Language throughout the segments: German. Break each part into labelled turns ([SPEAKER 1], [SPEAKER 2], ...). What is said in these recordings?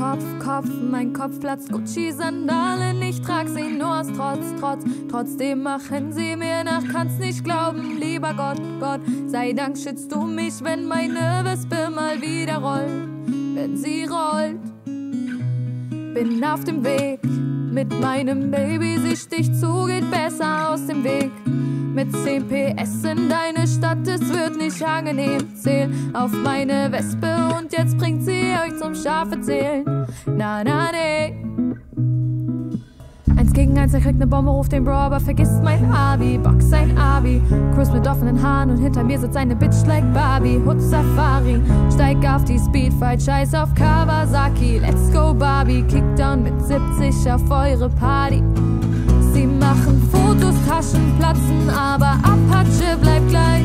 [SPEAKER 1] Kopf, Kopf, mein Kopf platzt Gucci-Sandalen. Ich trag sie nur aus Trotz, Trotz. Trotzdem machen sie mir nach, kann's nicht glauben. Lieber Gott, Gott, sei Dank schützt du mich, wenn meine Wespe mal wieder rollt. Wenn sie rollt, bin auf dem Weg mit meinem Baby. Sie sticht zu, geht besser aus dem Weg. Mit 10 PS in deine Stadt, es wird nicht angenehm. Zähl auf meine Wespe und jetzt bringt sie euch zum Schafe zählen. Na, na, nee. Eins gegen eins, er kriegt ne Bombe, ruft den Bro, aber vergisst mein Abi. Box sein Abi. Cruise mit offenen Haaren und hinter mir sitzt eine Bitch like Barbie. Hut Safari. Steig auf die Speedfight, scheiß auf Kawasaki. Let's go Barbie. Kickdown mit 70 auf eure Party. Sie machen Fotos, Taschen platzen, aber Apache bleibt gleich.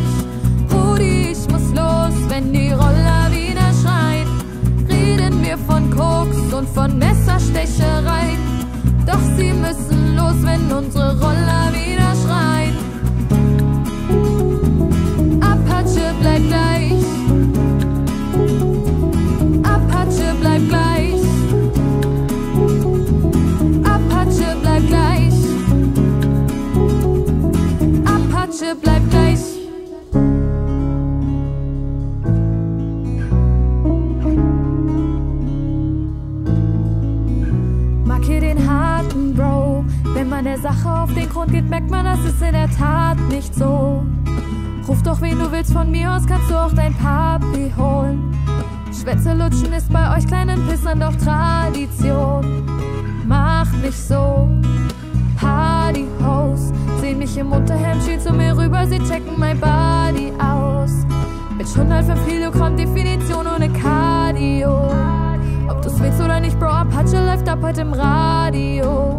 [SPEAKER 1] Rudi, ich muss los, wenn die Roller wieder schreien. Reden wir von Koks und von Messerstechereien. Doch sie müssen los, wenn unsere man der Sache auf den Grund geht, merkt man, das ist in der Tat nicht so. Ruf doch, wen du willst, von mir aus kannst du auch dein Papi holen. Schwätze lutschen ist bei euch kleinen Pissern doch Tradition. Mach nicht so. Party-Host sehen mich im Unterhemd, schielen zu mir rüber, sie checken mein Body aus. Mit 105 Kilogramm Definition ohne Cardio. Ob du's willst oder nicht, Bro, Apache läuft ab heute im Radio.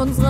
[SPEAKER 1] Unsere